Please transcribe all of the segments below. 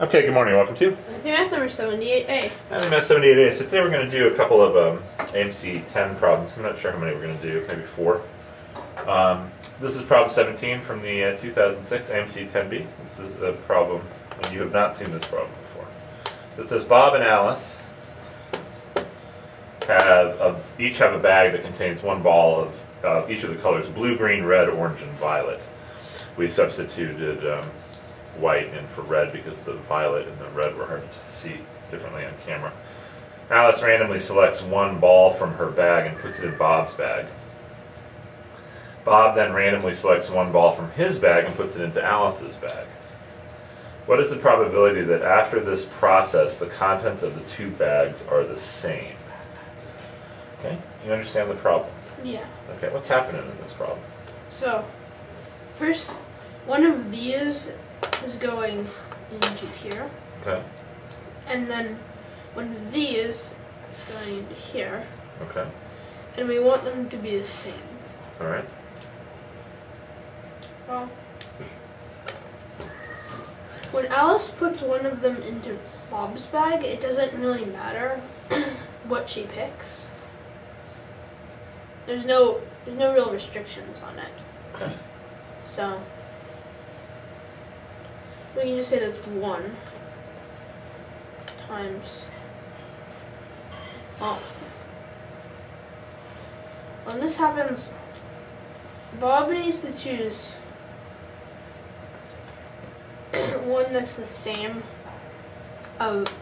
Okay, good morning. Welcome to Mathy Math number 78A. Anime Math 78A. So today we're going to do a couple of um, AMC 10 problems. I'm not sure how many we're going to do, maybe four. Um, this is problem 17 from the uh, 2006 AMC 10B. This is a problem, and you have not seen this problem before. So it says Bob and Alice have a, each have a bag that contains one ball of uh, each of the colors blue, green, red, orange, and violet. We substituted um, white and for red because the violet and the red were hard to see differently on camera. Alice randomly selects one ball from her bag and puts it in Bob's bag. Bob then randomly selects one ball from his bag and puts it into Alice's bag. What is the probability that after this process the contents of the two bags are the same? Okay, you understand the problem? Yeah. Okay, what's happening in this problem? So, first, one of these is going into here, Okay, and then one of these is going into here, okay, and we want them to be the same. all right. Well, when Alice puts one of them into Bob's bag, it doesn't really matter what she picks. There's no there's no real restrictions on it. Okay. So we can just say that's one times oh. When this happens, Bob needs to choose one that's the same of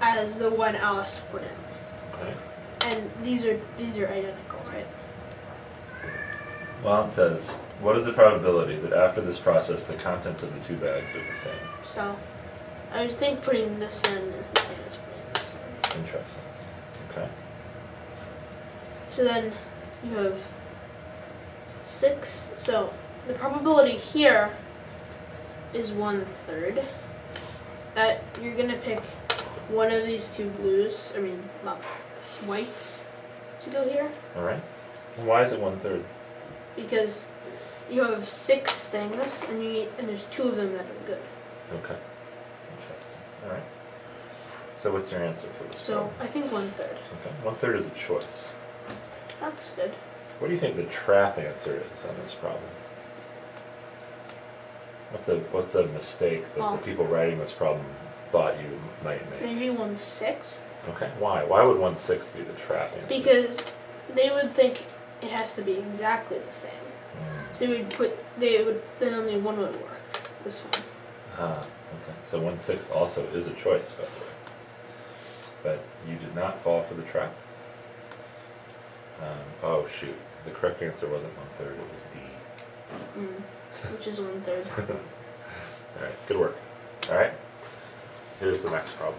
as the one Alice put in. Okay. And these are these are identical, right? Well, it says, what is the probability that after this process the contents of the two bags are the same? So I think putting this in is the same as putting this in. Interesting. Okay. So then you have six. So the probability here is one third. That you're gonna pick one of these two blues, I mean, not whites, to go here All right. And why is it one third? because you have six things and you need, and there's two of them that are good. Okay. Interesting. All right. So what's your answer for this So problem? I think one third. Okay. One third is a choice. That's good. What do you think the trap answer is on this problem? What's a what's a mistake that Well- the people writing this problem thought you might make? Maybe one sixth. Okay. Why? Why would one sixth be the trap answer? Because they would think it has to be exactly the same. Mm. So we would put they would then only one would work. This one. Ah, okay. So one sixth also is a choice, by the way. But you did not fall for the trap. Um, oh shoot! The correct answer wasn't one third; it was D. Mm. Which is one third. All right, good work. All right, here's the next problem.